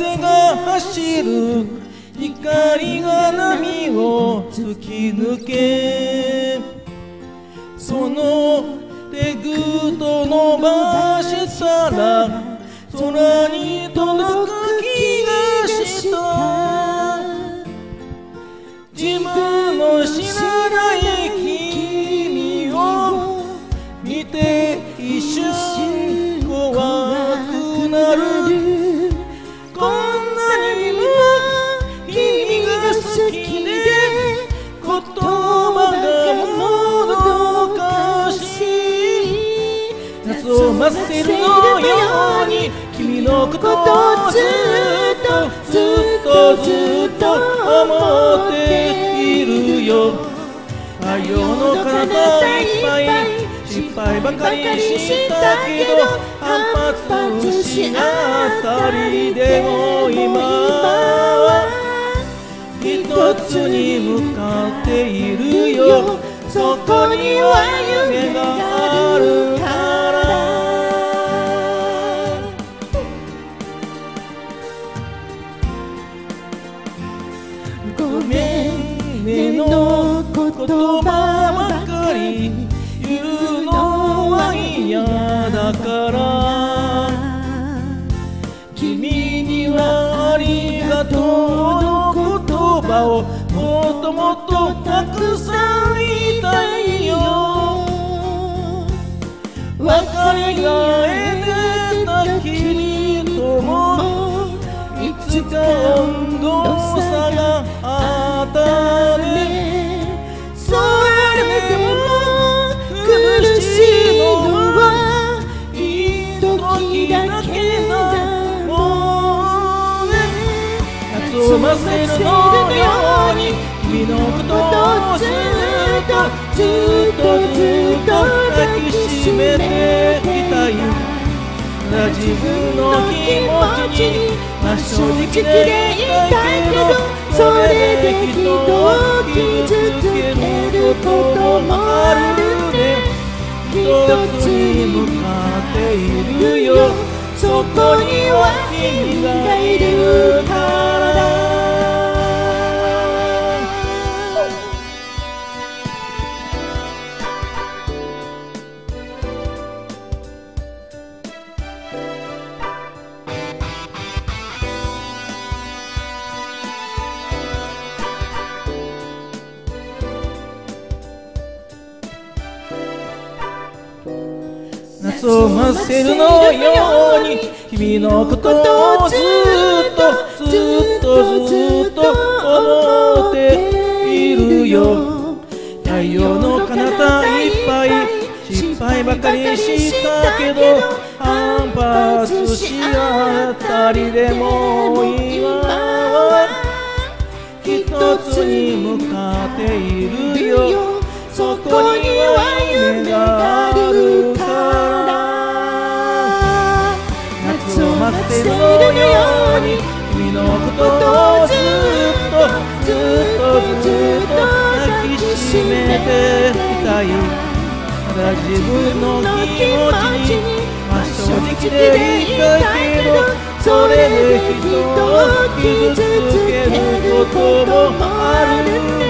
風が走る。光が波を突き抜け。その手ぐと伸ばしたら空に届く気がした。自分の知らのことずっとずっとずっと思っているよ。太陽の彼方いっぱい失敗ばかりしたけど反発しあたりでも今は一つに向かっているよ。そこには夢がある。言葉ばかり言うのは嫌だから。君にはありがとうの言葉をもっともっとたくさん言いたいよ。別れがえてた君ともいつか温度差があった。ずっとずっと抱きしめていたよ自分の気持ちに真正直でいたいけどそれで人を傷つける。こと夏を待せるのように。君のことをずっとずっとずっと思っているよ。太陽の彼方いっぱい失敗ばかりしたけど反発しあたりでも今は一つに向かっているよ。そこには自分の気持ちに真正直でいたいけどそれで人を傷つけることもある。ね